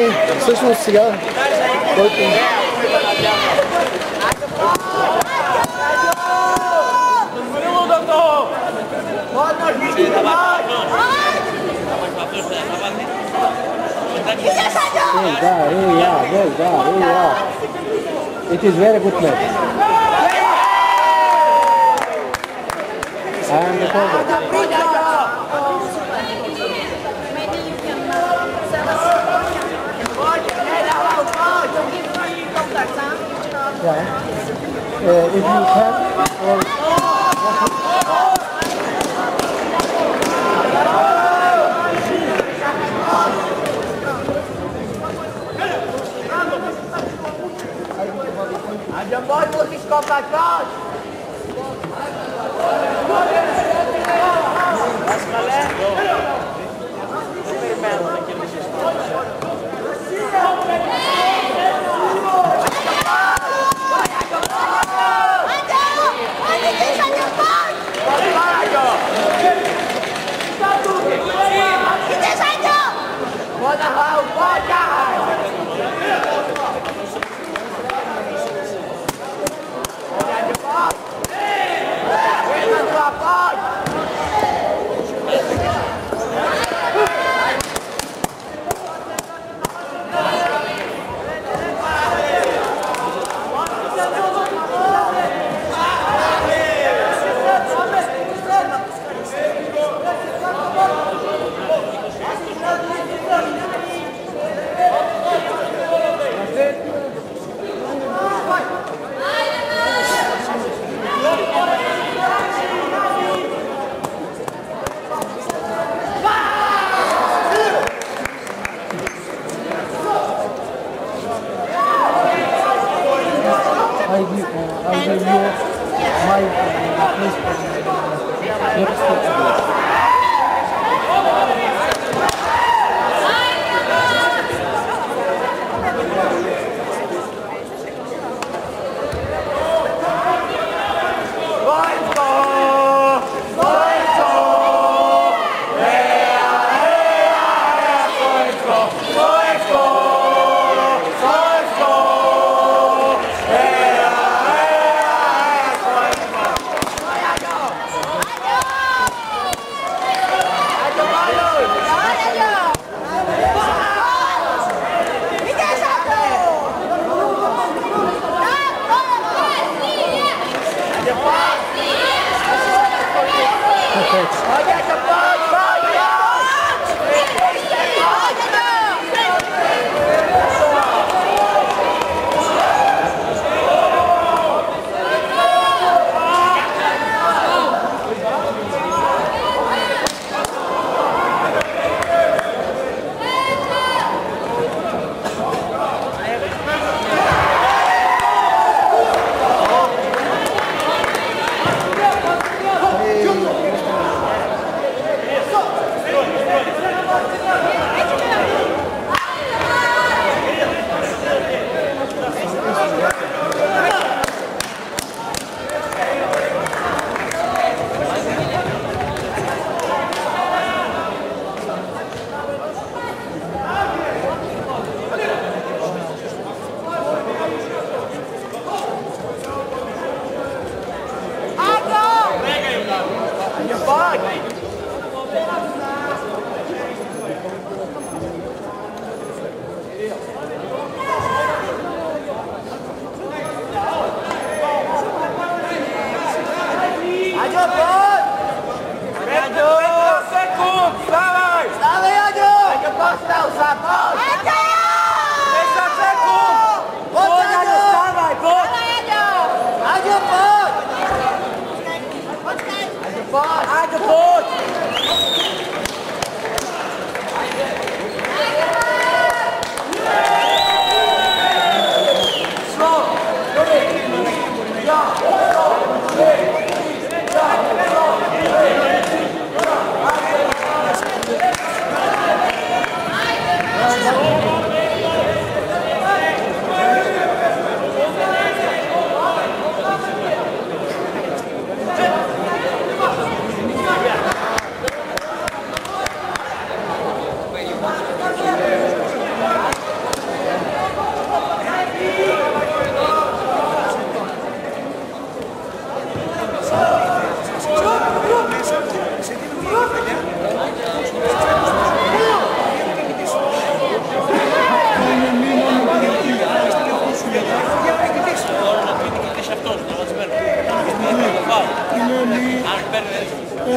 Hey, слышал сега. Който... Hey, God, oh yeah, God, oh yeah. It is very good match. I am the Yeah. Uh, if you can, or Boy, muss ich kommen, Gott! fuck?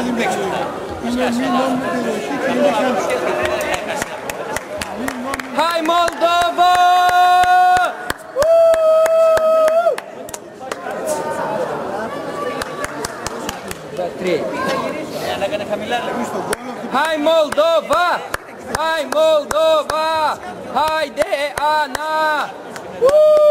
verelim bekliyorum. Hay Moldova! Hay Moldova! Hay Moldova! Haydi ana! Woo!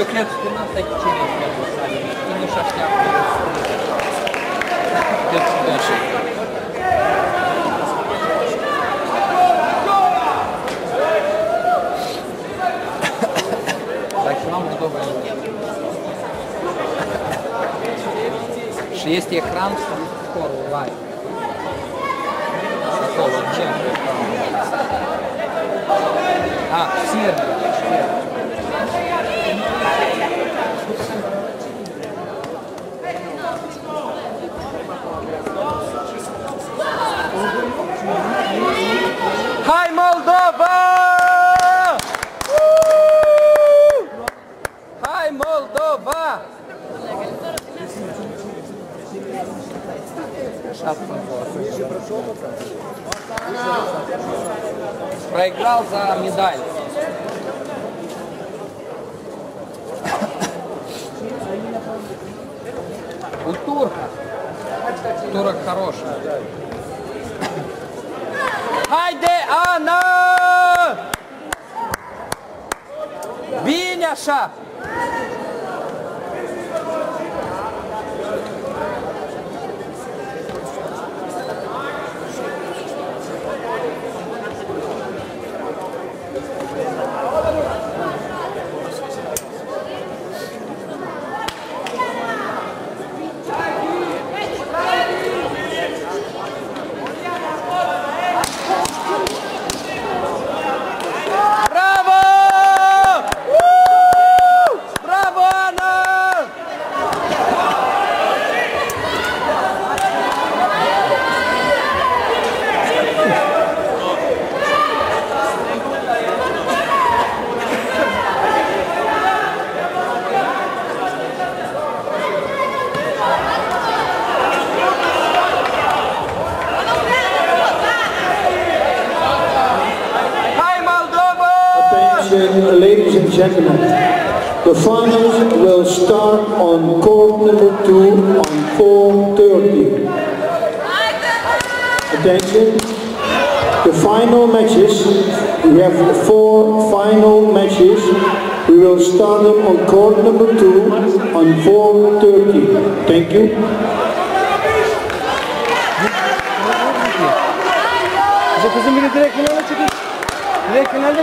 Eu cred că nu asta e cine este adversarul, că nu-și așteaptă deci, de așa. Так что нам удобно. Что есть экран, что скоро лайк. А, в Хай Молдова! Хай Молдова! Проиграл за медаль. У турка. Турок хороший. Хайде, Анна! Виняша! ladies and gentlemen, the finals will start on court number two on 4.30. Attention. The final matches, we have four final matches. We will start them on court number two on 4.30. Thank you. Kızım biri direkt finale çıkın. Direkt finale.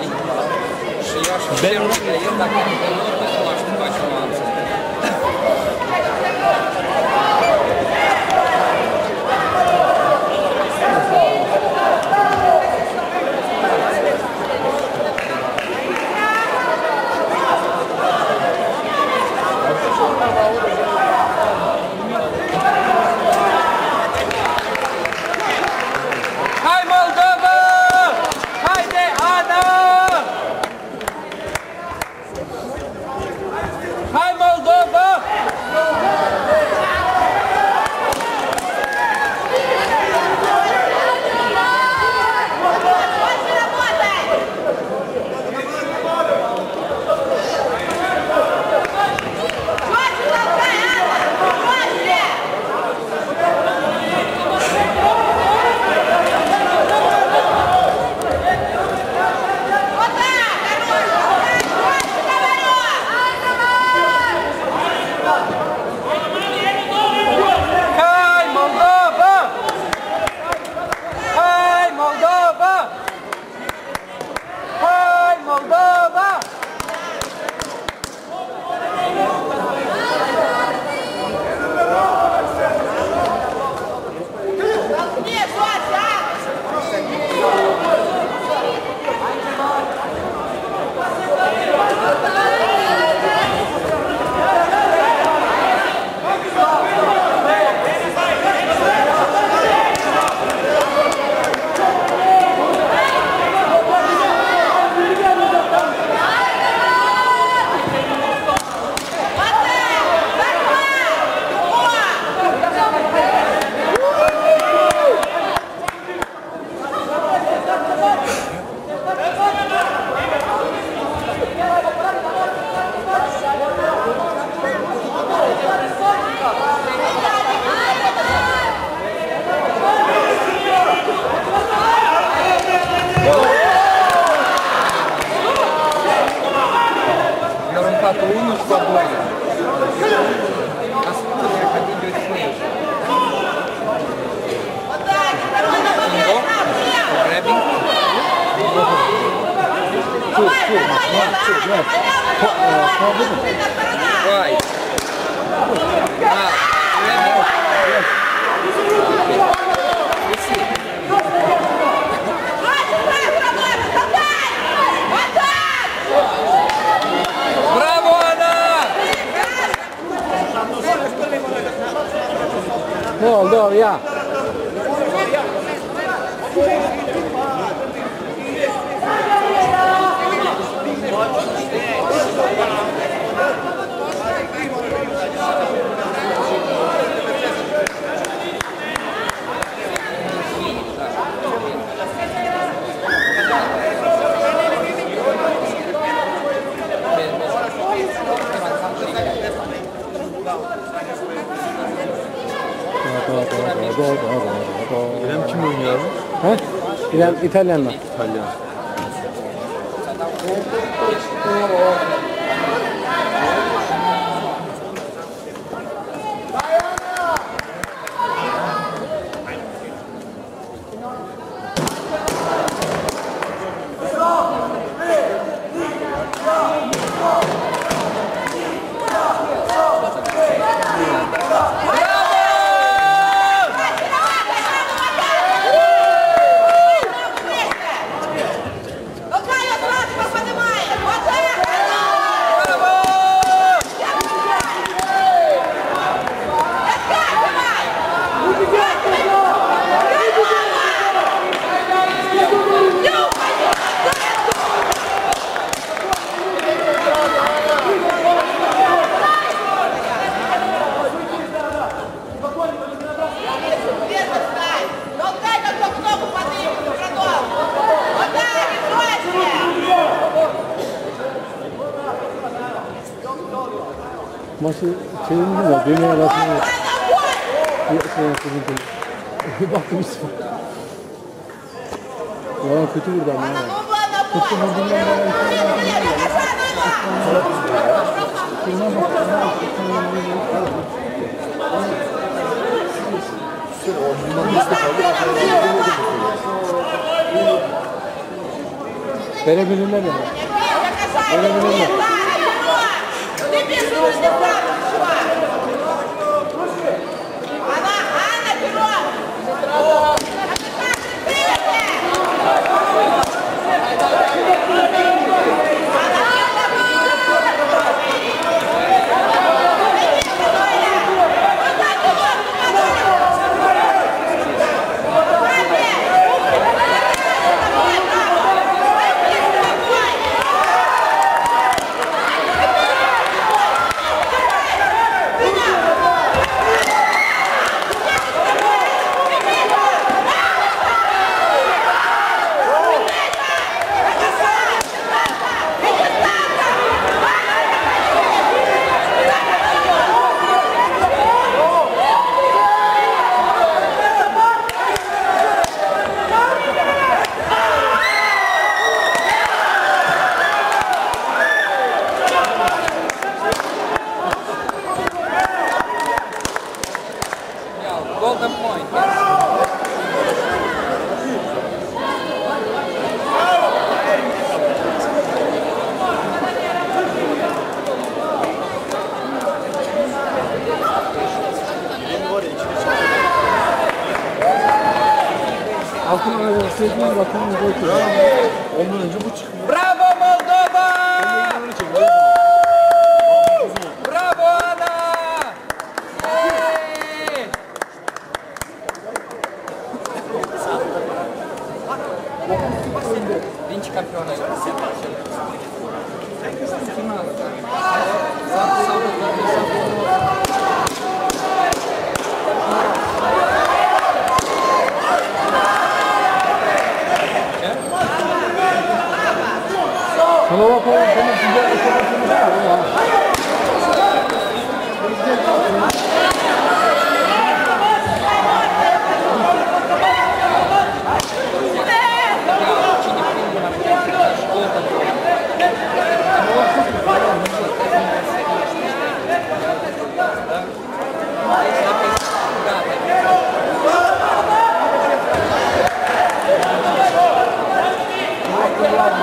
Ben... Vai. Ah, Bravo, Ana! Well, no, yeah. İtalyanlar. İtalyan. Sevindim ya, düğme arasına bir şey yapıldı. Baktım hiç Yalan kötü vurdu ama ya. Kötü vurdu ya. Verebilirler ya. Verebilirler. Ne bir sonuç Yeah.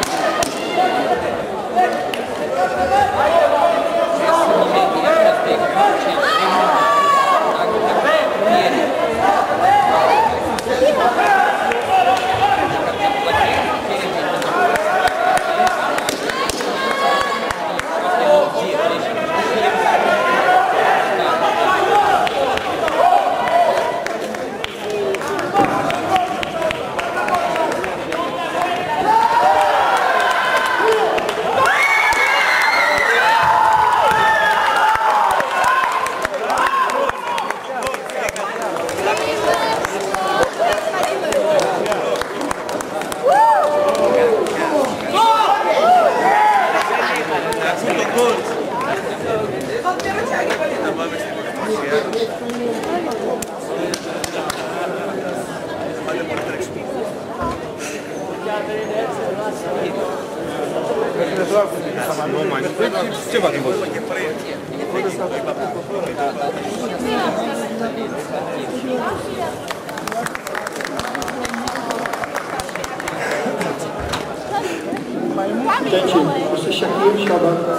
Professor Shakir Shabaka.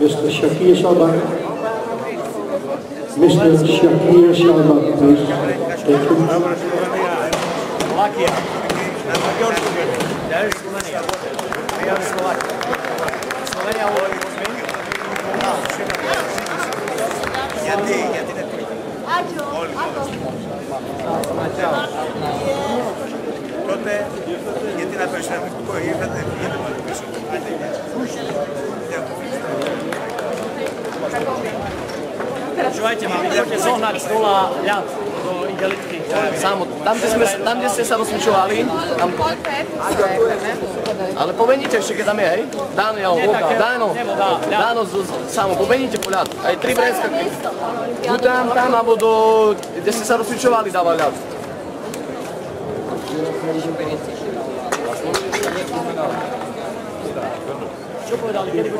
Mr. Shakir Shabaka. Mr. Shakir Shabaka, please. Thank you. Slovakia. There is Slovakia. Slovenia will win. No, Yeti, Yeti, Yeti. Τότε γιατί να περισσεύει θα δεν πήγαινε πάλι πίσω. Počúvajte ma, idete zohnať stola ľad do igelitky. Samo, tam, kde, sme, tam, kde ste sa rozsvičovali, tam... Ale pomeníte ešte, keď tam je, hej? Daniel, Voka, Dano, Dano, Samo, pomeníte po ľad. Aj tri brezka. Tu tam, tam, alebo do... Kde ste sa rozsvičovali, dáva ľad. Что вы дали?